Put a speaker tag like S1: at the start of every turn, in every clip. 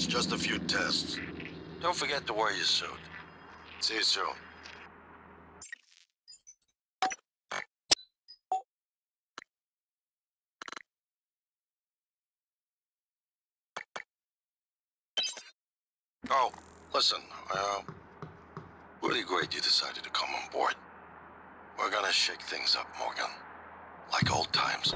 S1: It's just a few tests. Don't forget to wear your suit. See you soon. Oh, listen, uh, really great you decided to come on board. We're gonna shake things up, Morgan. Like old times.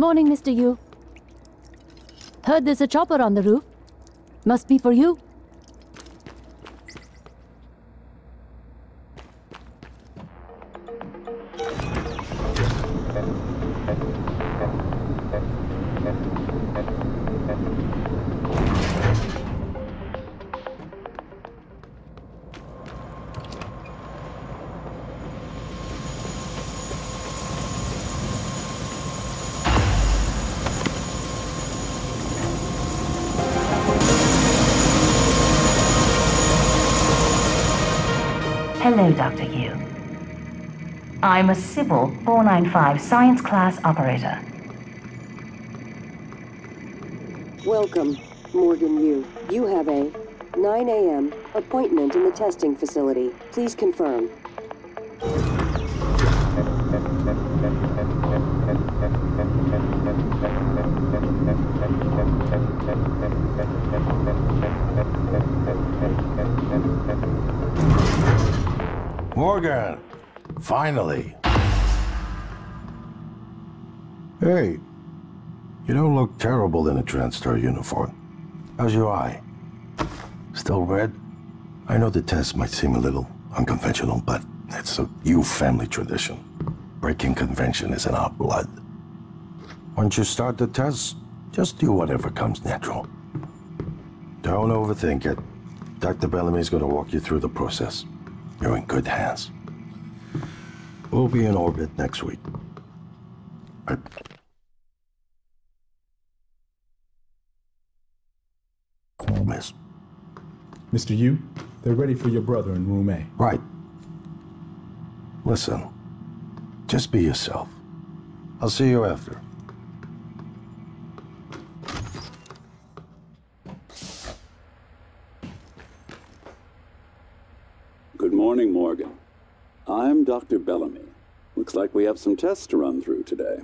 S2: Morning, Mr. Yu. Heard there's a chopper on the roof. Must be for you.
S3: Hello, Dr. Yu. I'm a Sybil 495 science class operator.
S4: Welcome, Morgan Yu. You have a 9 a.m. appointment in the testing facility. Please confirm.
S1: Morgan! Finally! Hey, you don't look terrible in a TranStar uniform. How's your eye? Still red? I know the test might seem a little unconventional, but it's a Yu family tradition. Breaking convention is in our blood. Once you start the test, just do whatever comes natural. Don't overthink it. Dr. Bellamy's gonna walk you through the process. You're in good hands. We'll be in orbit next week. I... Miss.
S5: Mr. Yu, they're ready for your brother in room A.
S1: Right. Listen, just be yourself. I'll see you after.
S6: Good morning, Morgan. I'm Dr. Bellamy. Looks like we have some tests to run through today.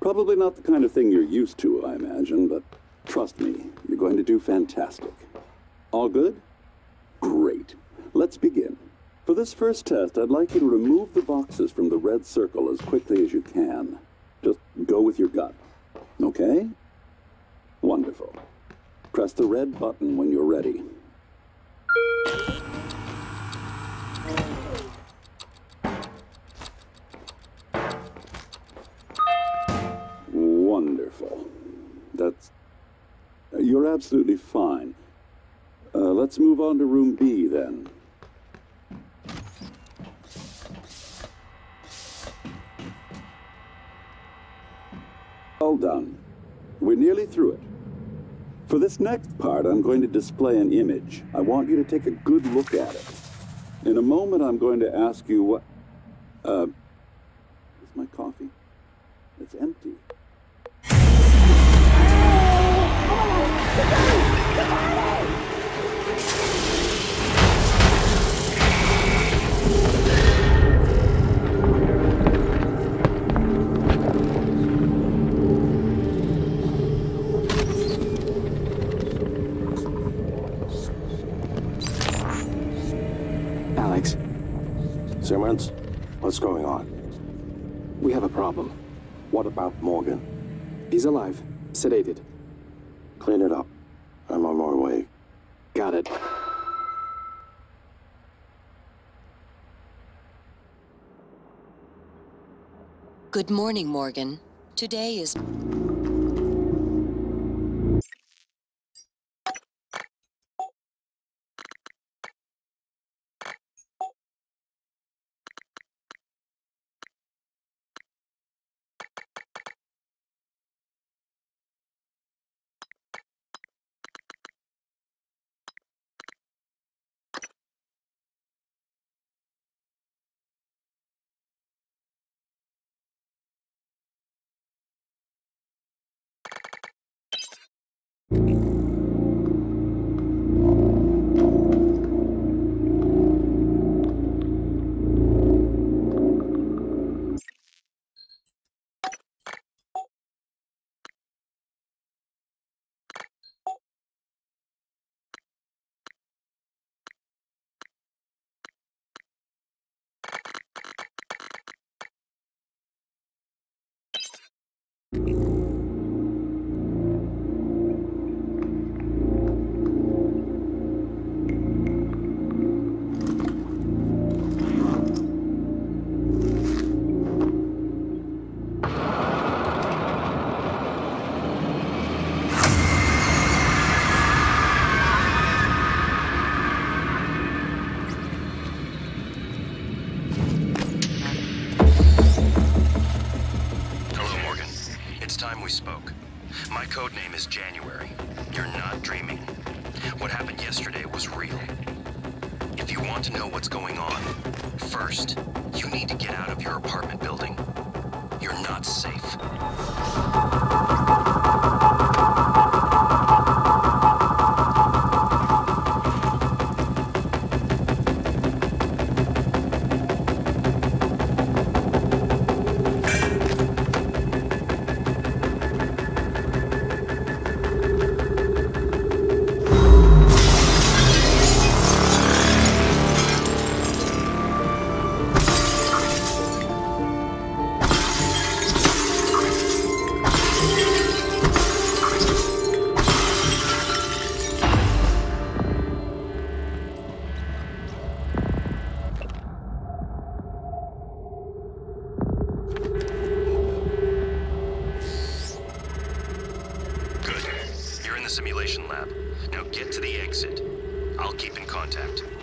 S6: Probably not the kind of thing you're used to, I imagine, but trust me, you're going to do fantastic. All good? Great. Let's begin. For this first test, I'd like you to remove the boxes from the red circle as quickly as you can. Just go with your gut. Okay? Wonderful. Press the red button when you're ready. Wonderful. That's. You're absolutely fine. Uh, let's move on to room B then. All done. We're nearly through it. For this next part, I'm going to display an image. I want you to take a good look at it. In a moment, I'm going to ask you what. Uh. Is my coffee? It's empty.
S1: Simmons, what's going on?
S7: we have a problem.
S1: What about Morgan?
S7: He's alive, sedated.
S1: Clean it up. I'm on my way.
S7: Got it.
S8: Good morning, Morgan. Today is
S9: to know what's going on. First, you need to get out of your apartment building. You're not safe. the simulation lab. Now get to the exit. I'll keep in contact.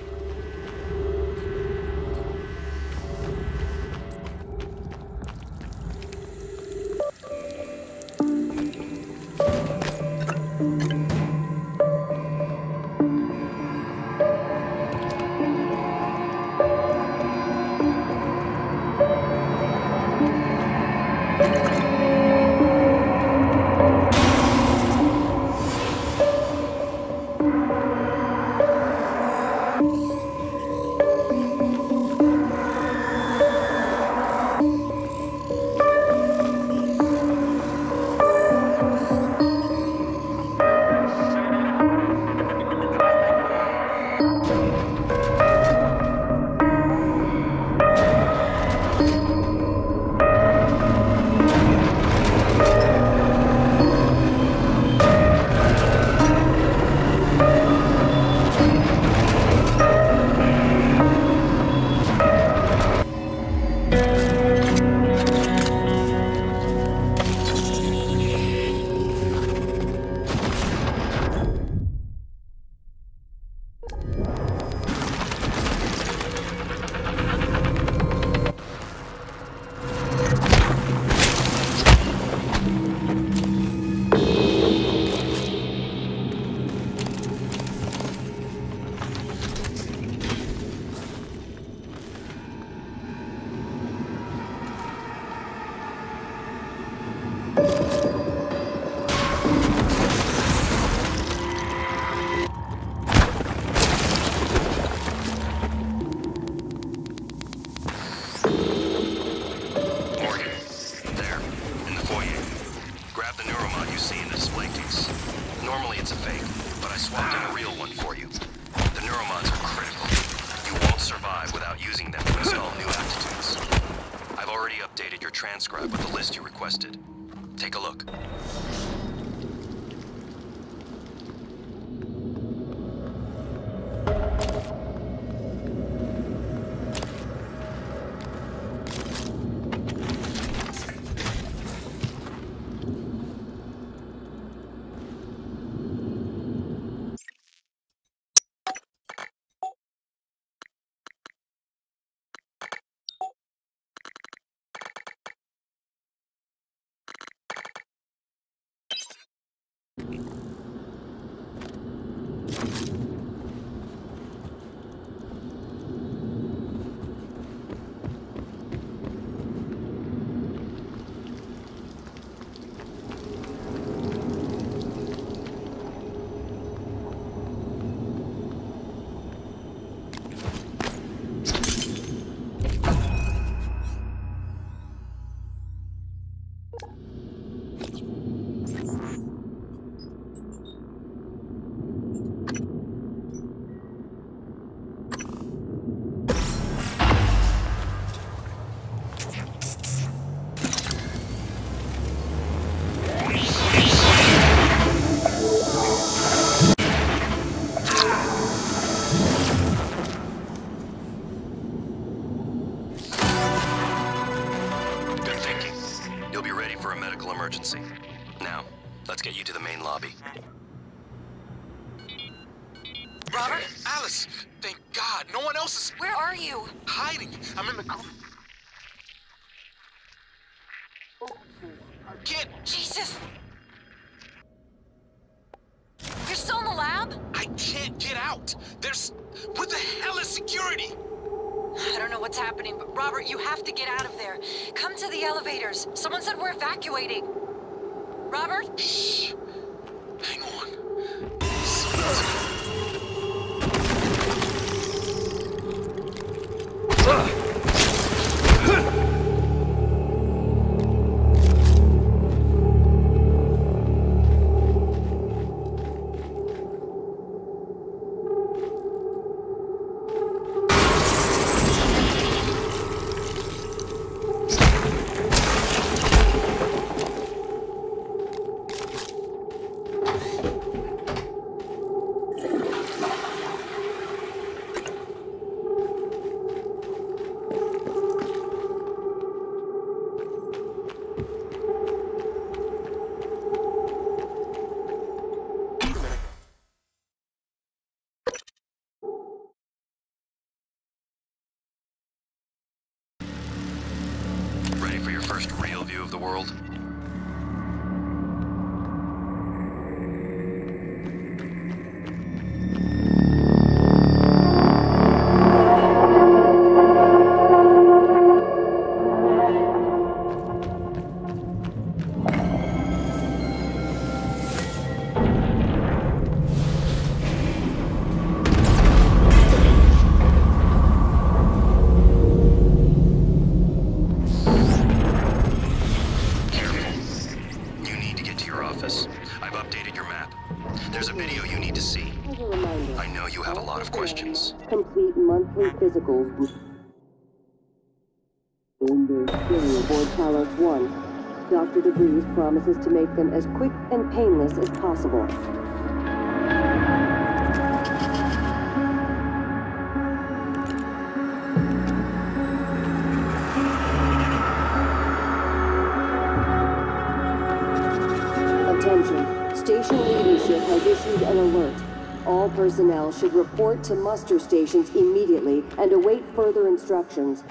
S9: Now, let's get you to the main lobby.
S10: Robert? Alice! Thank God, no one else is
S8: Where are you?
S10: hiding. I'm in the car. Kid,
S8: Jesus! You're still in the lab?
S10: I can't get out. There's... What the hell is security?
S8: I don't know what's happening, but Robert, you have to get out of there. Come to the elevators. Someone said we're evacuating. Robert?
S10: Shh. Hang on.
S9: Ready of the world?
S4: Physicals in the period for Talos 1. Dr. DeVries promises to make them as quick and painless as possible. Attention. Station leadership has issued an alert. All personnel should report to muster stations immediately and await further instructions.